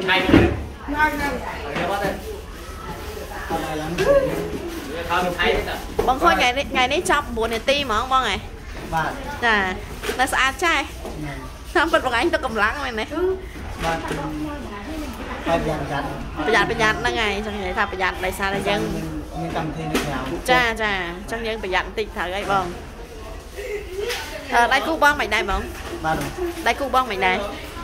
ថ្ងៃហ្នឹងហើយមកទៅខោថៃទៅបងខូចថ្ងៃនេះថ្ងៃនេះចាប់9នាទីហ្មងបងហ៎បាទចានៅស្អាតចាស់ហ្នឹងតាមពិតបងឯងទៅកម្លាំងមែនទេបាទហើយយ៉ាងចាត់ប្រយ័ត្នប្រយ័ត្នហ្នឹងហើយចង់និយាយថាប្រយ័ត្នដោយសារតែយើងមានកម្មវិធីនៅក្រៅចាចាអញ្ចឹងយើងប្រយ័ត្នបន្តិចត្រូវហើយបងអឺដៃគូបងមិនដែរបងបាទដៃគូបងមិនដែរ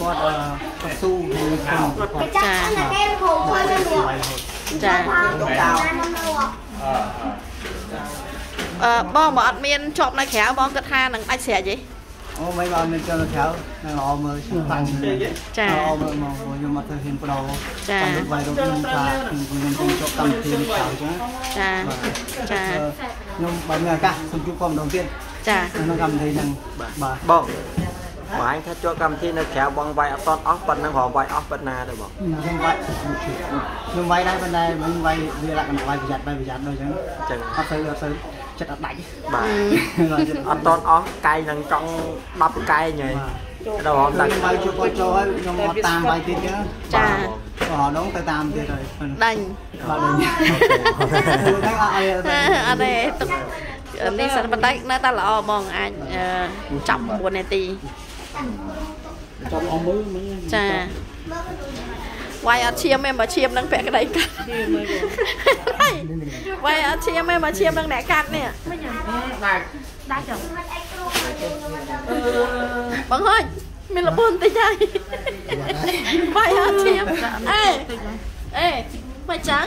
គាត់អឺគាត់ស៊ូក្នុងគាត់ចាបាទទៅស្វ័យហូតចាដៅអឺបងមកអត់មានជាប់នៅក្រៅបងគិតថានឹងដាច់ស្រេចទេអូមិនបានមានចូលក្រៅនៅល្អមើលខ្លាំងចាល្អមើលមកខ្ញុំមកធ្វើហ៊ានប្រូចាតាមរកវាយរកខ្ញុំថាខ្ញុំខ្ញុំចូលកម្មវិធីក្រៅអញ្ចឹងចាបាទចាខ្ញុំបើមានឱកាសសូមជួបគាត់ម្ដងទៀតចាក្នុងកម្មវិធីហ្នឹងបាទបង បងឯងថាជាប់កម្មវិធីនៅក្រៅបងវាយអត់តន់អស់ប៉ុណ្ណឹងរហវាយអស់ប៉ុណ្ណាទៅបងខ្ញុំវាយខ្ញុំវាយដែរប៉ុន្តែមិនវាយវាលក្ខណៈវាយប្រយ័ត្នវាយប្រយ័ត្នដូចអញ្ចឹងអញ្ចឹងអត់ទៅអត់ទៅចិត្តអត់ដាច់បាទបាទចិត្តអត់តន់អស់កាយនឹងចង់10កាយហីដល់រហតែតាំងវាយជួបគាត់ចូលហើយខ្ញុំអត់តាមវាយទៀតចឹងចាក៏ដងទៅតាមទៀតហើយដាញ់បាទដល់ហ្នឹងអត់អីអត់ទេទុកនេះសិនប៉ុន្តែនៅតែល្អបងអាចអឺចាប់9នាទី ចាំអមមើលមើលចាវាយអត់ឈាមទេបើឈាមនឹងពាក់ក្តីកាត់ឈាមហើយវាយអត់ឈាមទេបើឈាមនឹងអ្នកកាត់នេះបាទដាច់ចុះបងហុចមានលពន្ធតិចហើយវាយអត់ឈាមអេអេមកចាំង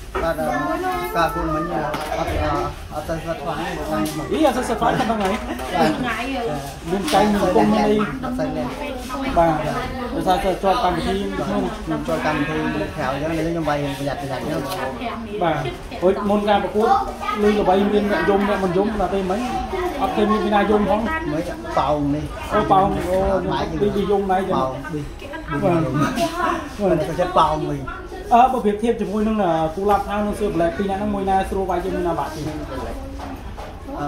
para kagulman niya at uh, at sa twan mo tayo mo. Iya sa sa twan ka ba ngayon? Yung tayo mo kung may ba sa sa twan kang thi yung twan kang thi khảo cho nên nhóm bay hình nhặt nhặt nhá. Ba. Ôi môn ca của lưu là bay miên mẹ dùng mẹ mình dùng là tên mấy. Ở thêm như bên ai dùng không? Mấy bầu đi. Ô bầu. Ô đi đi dùng này. Bầu đi. Mình có chất bầu mình. អូប៉ោងអូពីពីយំដែរចឹងប៉ោងនេះបាទមិនទៅចិត្តប៉ោងវិញអឺបើប្រៀបធៀបជាមួយនឹងគូឡាប់ថៅនិងសឿប្លែកពីរអ្នកហ្នឹងមួយណាស្រួលវាយជាងមួយណាបាក់ជាងអឺ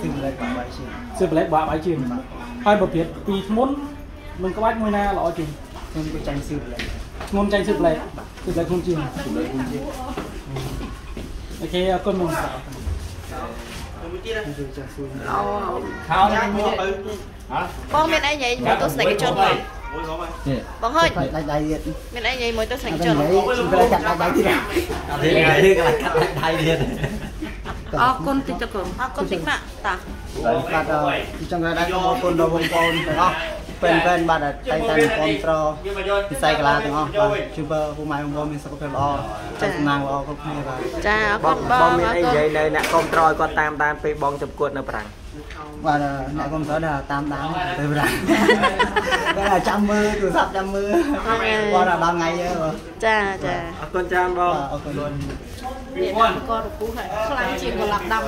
ស៊ីមលេខបាក់បាយជាងសឿប្លែកបាក់វាយជាងហើយបើប្រៀបពីធ្ងន់នឹងក្បាច់មួយណាល្អជាងខ្ញុំក៏ចាញ់ស៊ីមលេខធ្ងន់ចាញ់សឿប្លែកសឿប្លែកធ្ងន់ជាងស៊ីមលេខខ្ញុំជាងអូខេអរគុណបងខ្ញុំជួយចាញ់ស៊ីមលេខអូខោនេះមកទៅបងមានអីនិយាយមួយទស្សនិកជនបង បងហុចដាច់ដាច់ដៃទៀតមានអីនិយាយមួយទស្សនិកអត់ជនទេស៊ីមលេខចាក់ដាច់ដៃទៀតអត់ទេគេកន្លះកាត់ដៃទៀត អរគុណតិចទៅកូនអរគុណតិចណាស់តាបាទអញ្ចឹងដែរសូមអរគុណដល់បងប្អូនទាំងអស់ពេនពេនបាទតែតែគ្រប់ត្រពិស័យកីឡាទាំងអស់បាទជួយបើពុកម៉ែបងប្អូនមានសុខភាពល្អចាសំណាងល្អគ្រប់គ្នាបាទចាអរបគុងណបបងងមានអរអីគុនិណយាយនៅអ្នកគ្រប់ត្រឲ្យគាត់តាមដានពេលបងចំគួតនៅប្រាំងបាទអ្នកកុំត្រូវដែរតាមដានទៅប្រាតែចាំមើលទូរស័ព្ទចាំមើលគាត់ដល់ថ្ងៃយើបាទចាចា អរគុណច្រើនបងអរគុណនេះក៏រពុះហើយខ្លាំង